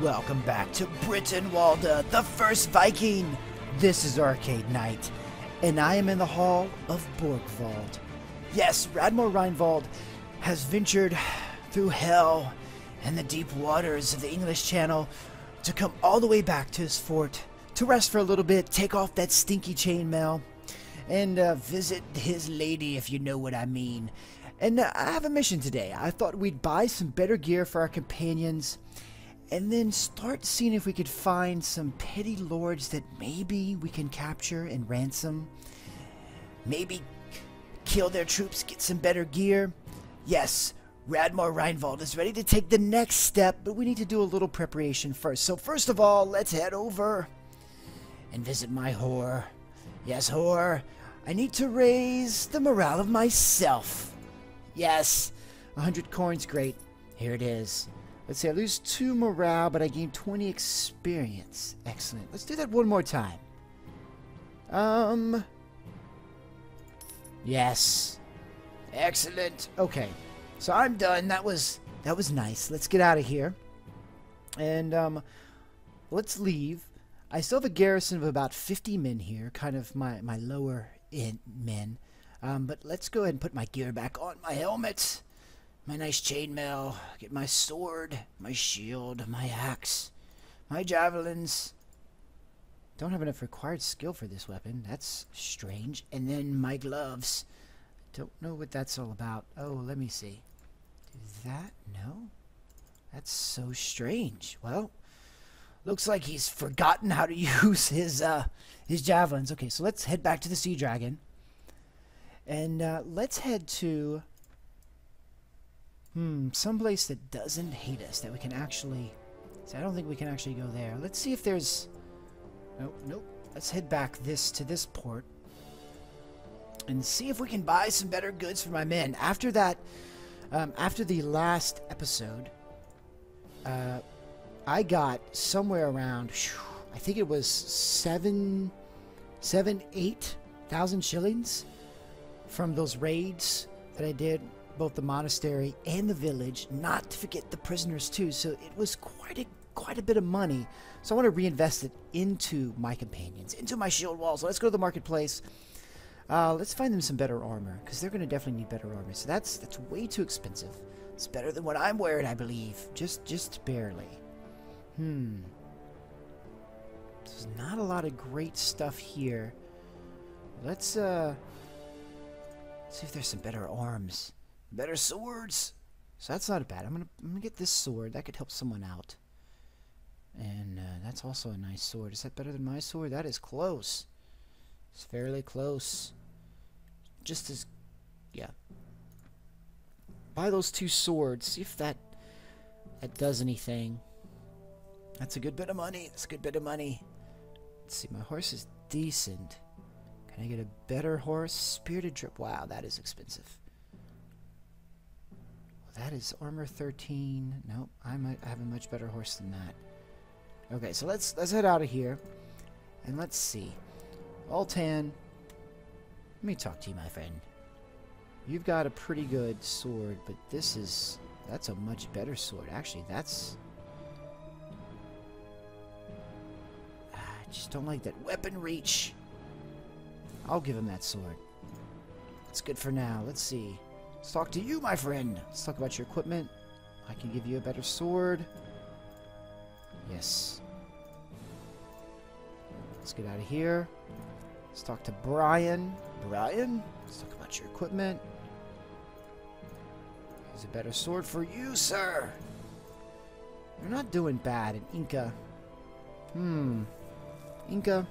Welcome back to Brytenwalda, the first Viking. This is Arcade Knight, and I am in the hall of Borgwald. Yes, Radmor Reinwald has ventured through hell and the deep waters of the English Channel to come all the way back to his fort to rest for a little bit, take off that stinky chainmail, and uh, visit his lady, if you know what I mean. And uh, I have a mission today. I thought we'd buy some better gear for our companions and then start seeing if we could find some petty lords that maybe we can capture and ransom. Maybe kill their troops, get some better gear. Yes, Radmor Reinwald is ready to take the next step, but we need to do a little preparation first. So first of all, let's head over and visit my whore. Yes, whore, I need to raise the morale of myself. Yes, a 100 coins, great. Here it is. Let's see, I lose 2 morale, but I gain 20 experience. Excellent. Let's do that one more time. Um... Yes. Excellent. Okay. So I'm done. That was that was nice. Let's get out of here. And um let's leave. I still have a garrison of about 50 men here, kind of my my lower men. Um, but let's go ahead and put my gear back on. My helmet, my nice chainmail, get my sword, my shield, my axe, my javelins. Don't have enough required skill for this weapon. That's strange. And then my gloves. Don't know what that's all about. Oh, let me see. Do that? No? That's so strange. Well, looks like he's forgotten how to use his uh his javelins. Okay, so let's head back to the Sea Dragon. And uh, let's head to hmm, someplace that doesn't hate us, that we can actually see, I don't think we can actually go there. Let's see if there's Nope, nope. Let's head back this to this port and see if we can buy some better goods for my men. After that, um, after the last episode, uh, I got somewhere around, whew, I think it was seven, seven, eight thousand shillings from those raids that I did, both the monastery and the village. Not to forget the prisoners too. So it was quite a quite a bit of money. So I want to reinvest it into my companions, into my shield walls. Let's go to the marketplace. Uh, let's find them some better armor, because they're going to definitely need better armor. So that's that's way too expensive. It's better than what I'm wearing, I believe. Just just barely. Hmm. There's not a lot of great stuff here. Let's uh see if there's some better arms. Better swords. So that's not bad. I'm gonna I'm gonna get this sword. That could help someone out. And uh, that's also a nice sword. Is that better than my sword? That is close. It's fairly close. Just as... Yeah. Buy those two swords. See if that... That does anything. That's a good bit of money. That's a good bit of money. Let's see. My horse is decent. Can I get a better horse? Spirited Drip. Wow, that is expensive. That is armor 13. Nope. I might have a much better horse than that. Okay, so let's let's head out of here, and let's see. Altan, let me talk to you, my friend. You've got a pretty good sword, but this is that's a much better sword. Actually, that's I just don't like that weapon reach. I'll give him that sword. It's good for now. Let's see. Let's talk to you, my friend. Let's talk about your equipment. I can give you a better sword. Yes. Let's get out of here. Let's talk to Brian. Brian, let's talk about your equipment. Here's a better sword for you, sir. You're not doing bad in Inca. Hmm. Inca.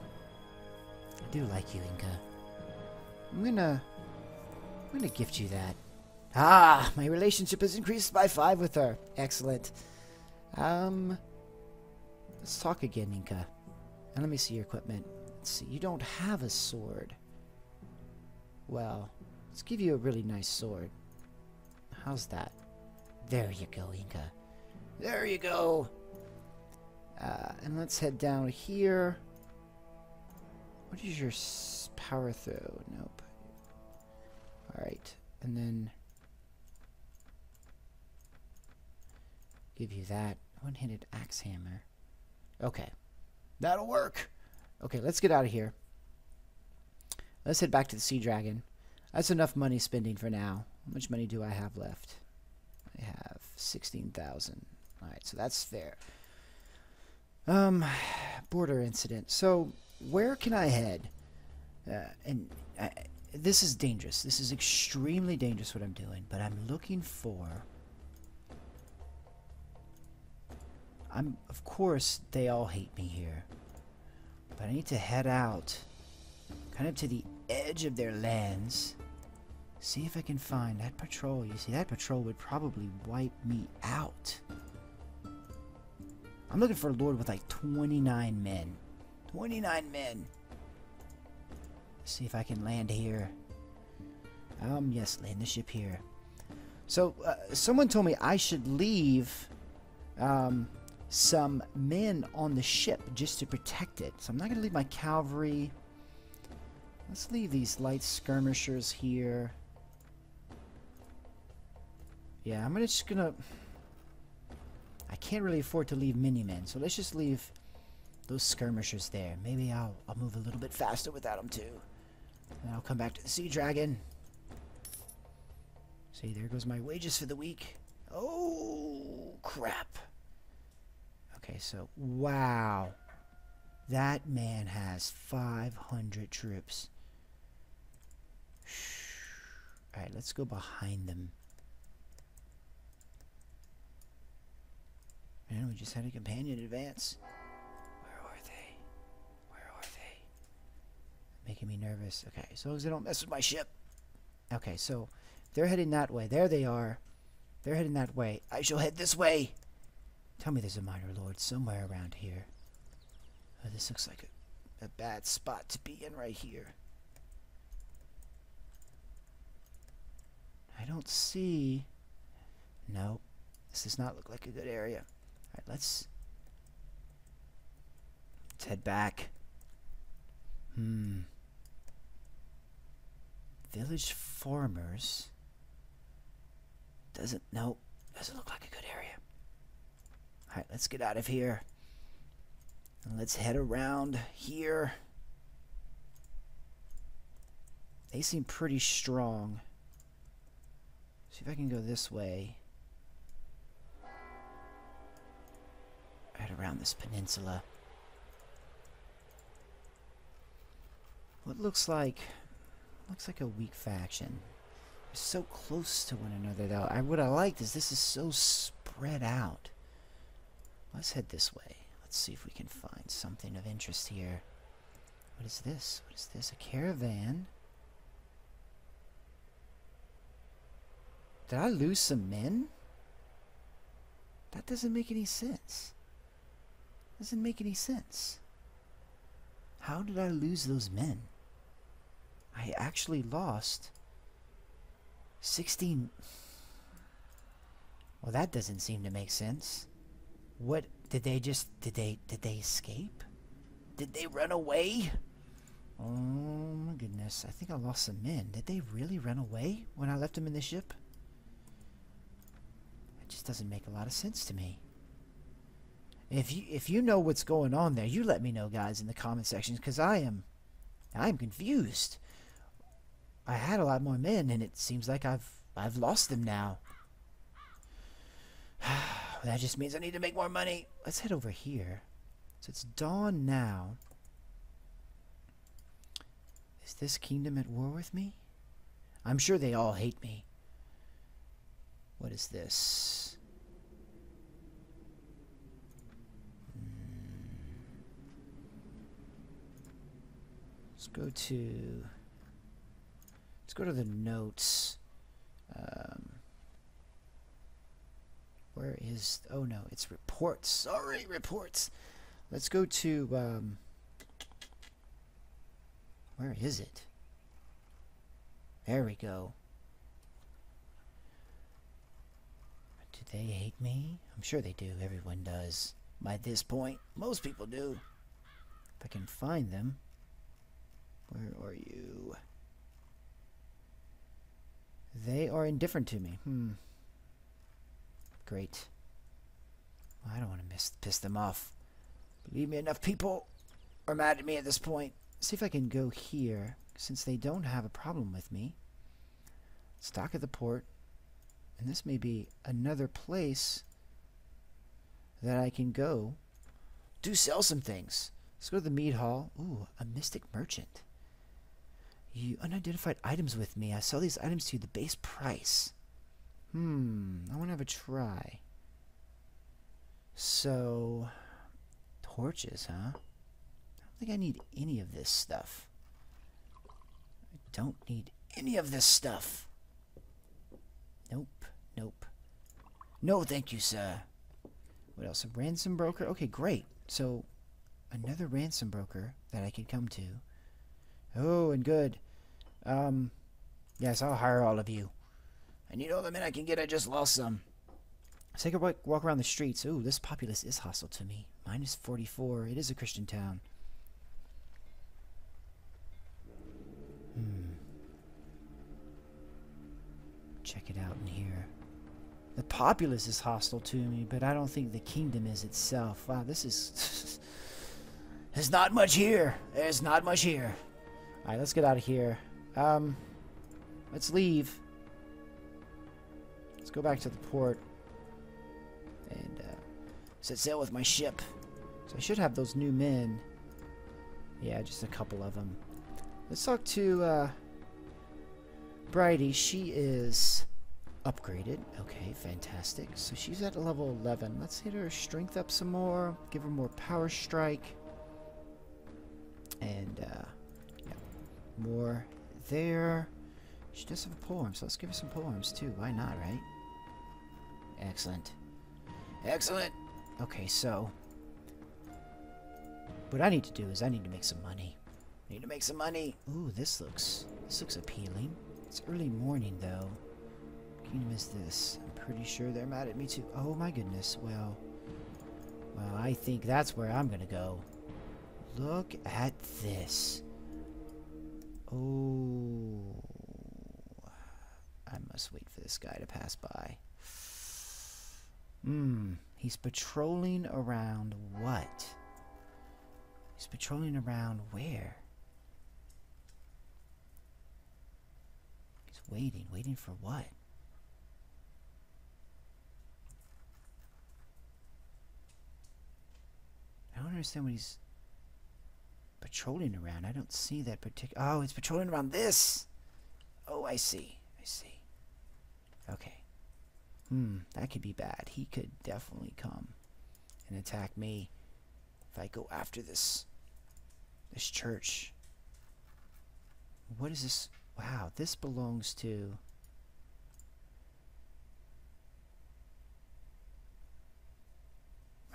I do like you, Inca. I'm gonna... I'm gonna gift you that. Ah, my relationship has increased by five with her. Excellent. Um... Let's talk again, Inka. And let me see your equipment. Let's see. You don't have a sword. Well, let's give you a really nice sword. How's that? There you go, Inka. There you go. Uh, and let's head down here. What is your power throw? Nope. Alright. And then... Give you that. One-handed axe hammer. Okay. That'll work. Okay, let's get out of here. Let's head back to the Sea Dragon. That's enough money spending for now. How much money do I have left? I have 16,000. Alright, so that's fair. Um, border incident. So, where can I head? Uh, and I, this is dangerous. This is extremely dangerous what I'm doing, but I'm looking for... I'm, of course, they all hate me here. But I need to head out, kind of to the edge of their lands. See if I can find that patrol. You see, that patrol would probably wipe me out. I'm looking for a lord with like 29 men. 29 men. See if I can land here. Um, yes, land the ship here. So, uh, someone told me I should leave um, some men on the ship just to protect it. So I'm not going to leave my cavalry. Let's leave these light skirmishers here. Yeah, I'm just going to... I can't really afford to leave mini men, so let's just leave those skirmishers there. Maybe I'll, I'll move a little bit faster without them too. And I'll come back to the Sea Dragon. See, there goes my wages for the week. Oh, crap. Okay, so, wow. That man has 500 troops. Alright, let's go behind them. Man, we just had a companion advance. Where are they? Where are they? Making me nervous. Okay, as long as they don't mess with my ship. Okay, so they're heading that way. There they are. They're heading that way. I shall head this way. Tell me there's a minor lord somewhere around here. Oh, this looks like a, a bad spot to be in right here. I don't see... No, This does not look like a good area. Alright, let's... Let's head back. Hmm. Village farmers. Doesn't, nope. Doesn't look like a good area. Alright, let's get out of here. And let's head around here. They seem pretty strong. See if I can go this way. Right around this peninsula. What looks like looks like a weak faction. They're so close to one another though. I what I liked is this is so spread out. Let's head this way. Let's see if we can find something of interest here. What is this? What is this? A caravan? Did I lose some men? That doesn't make any sense. Doesn't make any sense. How did I lose those men? I actually lost 16. Well, that doesn't seem to make sense. What did they just did they did they escape? Did they run away? Oh my goodness, I think I lost some men. Did they really run away when I left them in the ship? It just doesn't make a lot of sense to me. If you if you know what's going on there, you let me know, guys, in the comment sections, because I am I'm confused. I had a lot more men, and it seems like I've I've lost them now. That just means I need to make more money. Let's head over here. So it's dawn now. Is this kingdom at war with me? I'm sure they all hate me. What is this? Hmm. Let's go to... Let's go to the notes. Where is... Oh no, it's reports. Sorry, reports. Let's go to... Um, where is it? There we go. Do they hate me? I'm sure they do. Everyone does. By this point, most people do. If I can find them. Where are you? They are indifferent to me. Hmm. Great. I don't want to miss, piss them off. Believe me, enough people are mad at me at this point. See if I can go here, since they don't have a problem with me. Stock at the port. And this may be another place that I can go to sell some things. Let's go to the mead hall. Ooh, a mystic merchant. You unidentified items with me. I sell these items to you the base price. Hmm, I want to have a try. So, torches, huh? I don't think I need any of this stuff. I don't need any of this stuff. Nope, nope. No, thank you, sir. What else? A ransom broker? Okay, great. So, another ransom broker that I can come to. Oh, and good. Um, yes, I'll hire all of you. I you know, the men I can get. I just lost some. Take a walk, around the streets. Ooh, this populace is hostile to me. Minus 44. It is a Christian town. Hmm. Check it out in here. The populace is hostile to me, but I don't think the kingdom is itself. Wow, this is... There's not much here. There's not much here. Alright, let's get out of here. Um, let's leave. Let's go back to the port. And, uh, set sail with my ship. So I should have those new men. Yeah, just a couple of them. Let's talk to, uh. She is upgraded. Okay, fantastic. So she's at level 11. Let's hit her strength up some more. Give her more power strike. And, uh, yeah, more there. She does have a poem, so let's give her some poems too. Why not, right? Excellent. Excellent. Okay, so what I need to do is I need to make some money. I need to make some money. Ooh, this looks this looks appealing. It's early morning though. Kingdom is this. I'm pretty sure they're mad at me too. Oh my goodness. Well, well, I think that's where I'm gonna go. Look at this. Oh. I must wait for this guy to pass by. Hmm. He's patrolling around what? He's patrolling around where? He's waiting. Waiting for what? I don't understand what he's patrolling around. I don't see that particular... Oh, it's patrolling around this! Oh, I see. I see. Okay. Hmm, that could be bad. He could definitely come and attack me if I go after this this church. What is this? Wow, this belongs to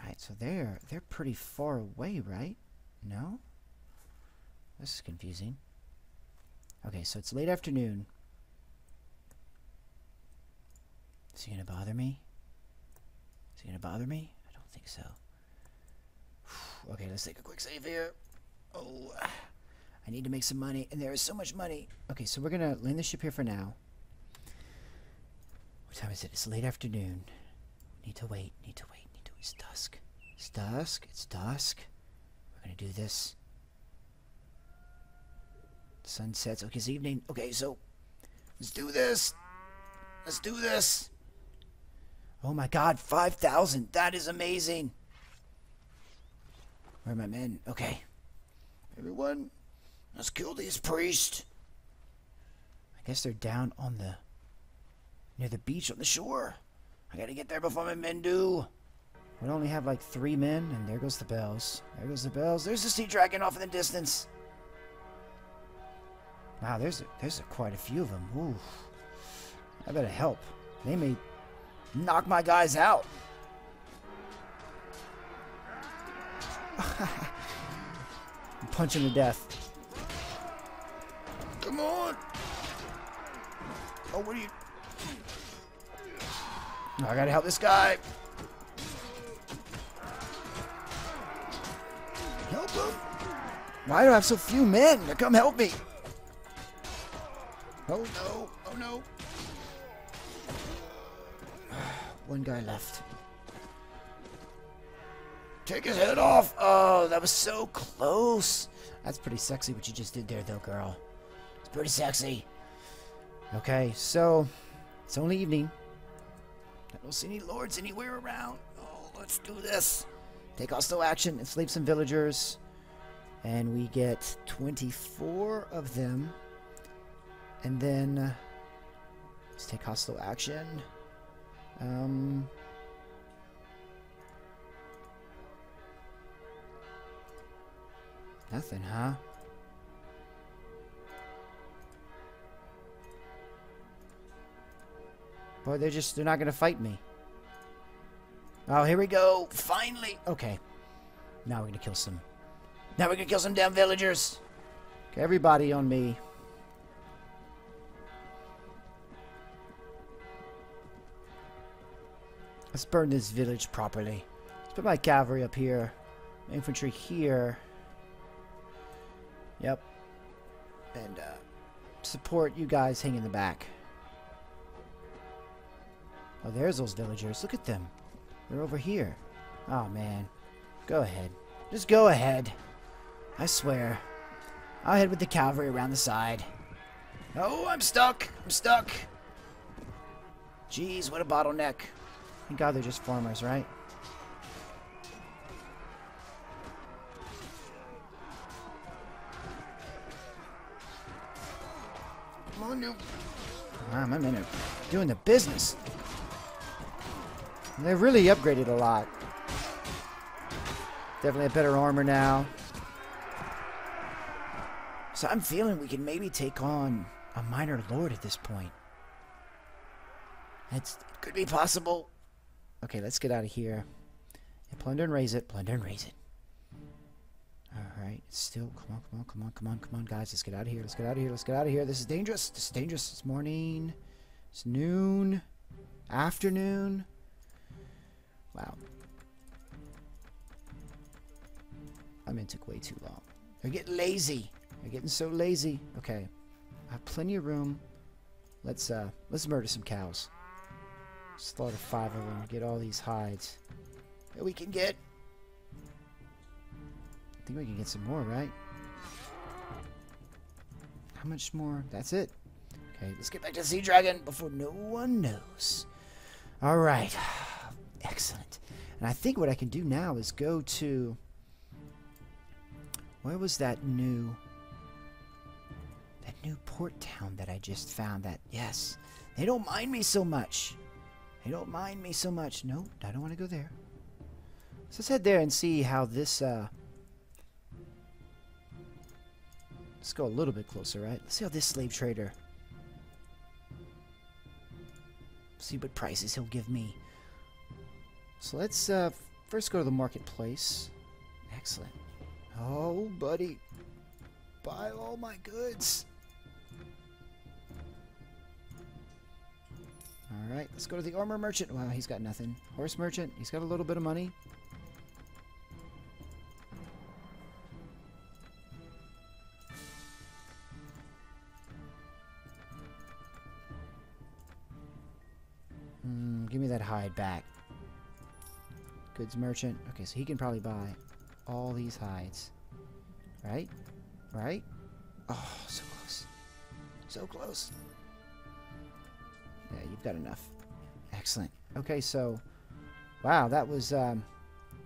Right, so they're they're pretty far away, right? No? This is confusing. Okay, so it's late afternoon. Is he gonna bother me? Is he gonna bother me? I don't think so. okay, let's take a quick save here. Oh, I need to make some money, and there is so much money. Okay, so we're gonna land the ship here for now. What time is it? It's late afternoon. Need to wait. Need to wait. Need to. It's dusk. It's dusk. It's dusk. We're gonna do this. Sun sets. Okay, it's evening. Okay, so let's do this. Let's do this. Oh my god, 5,000. That is amazing. Where are my men? Okay. Everyone, let's kill these priests. I guess they're down on the... near the beach on the shore. I gotta get there before my men do. We only have like three men, and there goes the bells. There goes the bells. There's the sea dragon off in the distance. Wow, there's a, there's a, quite a few of them. Ooh. I better help. They may knock my guys out. Punch him to death. Come on. Oh, what are you? Oh, I gotta help this guy. Help him. Why do I have so few men come help me? Oh no, One guy left. Take his head off. Oh, that was so close. That's pretty sexy what you just did there, though, girl. It's pretty sexy. Okay, so it's only evening. I don't see any lords anywhere around. Oh, let's do this. Take hostile action, enslave some villagers. And we get 24 of them. And then uh, let's take hostile action. Um, nothing, huh? Boy, they're just, they're not going to fight me. Oh, here we go. Finally. Okay. Now we're going to kill some. Now we're going to kill some damn villagers. Okay, everybody on me. Let's burn this village properly. Let's put my cavalry up here. Infantry here. Yep. And, uh, support you guys hang in the back. Oh, there's those villagers. Look at them. They're over here. Oh, man. Go ahead. Just go ahead. I swear. I'll head with the cavalry around the side. Oh, I'm stuck. I'm stuck. Jeez, what a bottleneck. Thank God they're just farmers, right? Come on, you. I'm in it. Doing the business. They've really upgraded a lot. Definitely a better armor now. So I'm feeling we can maybe take on a minor lord at this point. That's it could be possible. Okay, let's get out of here. Yeah, plunder and raise it. Plunder and raise it. Alright, still come on, come on, come on, come on, come on, guys. Let's get out of here. Let's get out of here. Let's get out of here. This is dangerous. This is dangerous. It's morning. It's noon. Afternoon. Wow. I mean, it took way too long. They're getting lazy. They're getting so lazy. Okay. I have plenty of room. Let's, uh, let's murder some cows. Slaughter five of them. Get all these hides. That we can get. I think we can get some more, right? How much more? That's it. Okay, let's get back to Sea Dragon before no one knows. All right. Excellent. And I think what I can do now is go to... Where was that new... That new port town that I just found that... Yes. They don't mind me so much. They don't mind me so much. No, I don't want to go there. So let's head there and see how this... Uh, let's go a little bit closer, right? Let's see how this slave trader... See what prices he'll give me. So let's uh, first go to the marketplace. Excellent. Oh, buddy. Buy all my goods. Alright, let's go to the armor merchant. Wow, he's got nothing. Horse merchant, he's got a little bit of money. Hmm, give me that hide back. Goods merchant. Okay, so he can probably buy all these hides. Right? Right? Oh, so close. So close. Yeah, you've got enough. Excellent. Okay, so... Wow, that was... Um,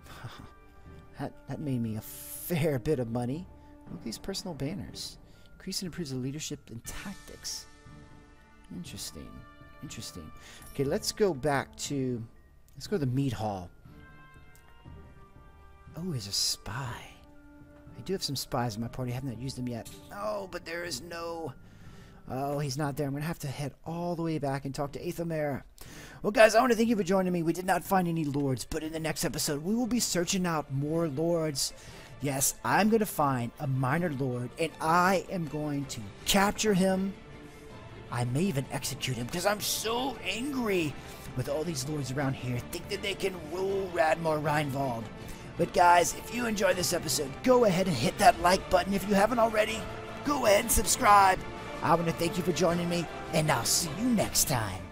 that, that made me a fair bit of money. Look at these personal banners. Increase and improves the leadership and tactics. Interesting. Interesting. Okay, let's go back to... Let's go to the mead hall. Oh, he's a spy. I do have some spies in my party. I have not used them yet. Oh, but there is no... Oh, he's not there. I'm going to have to head all the way back and talk to Aethelmere. Well, guys, I want to thank you for joining me. We did not find any lords, but in the next episode, we will be searching out more lords. Yes, I'm going to find a minor lord, and I am going to capture him. I may even execute him because I'm so angry with all these lords around here. Think that they can rule Radmor Reinwald. But guys, if you enjoyed this episode, go ahead and hit that like button. If you haven't already, go ahead and subscribe. I want to thank you for joining me, and I'll see you next time.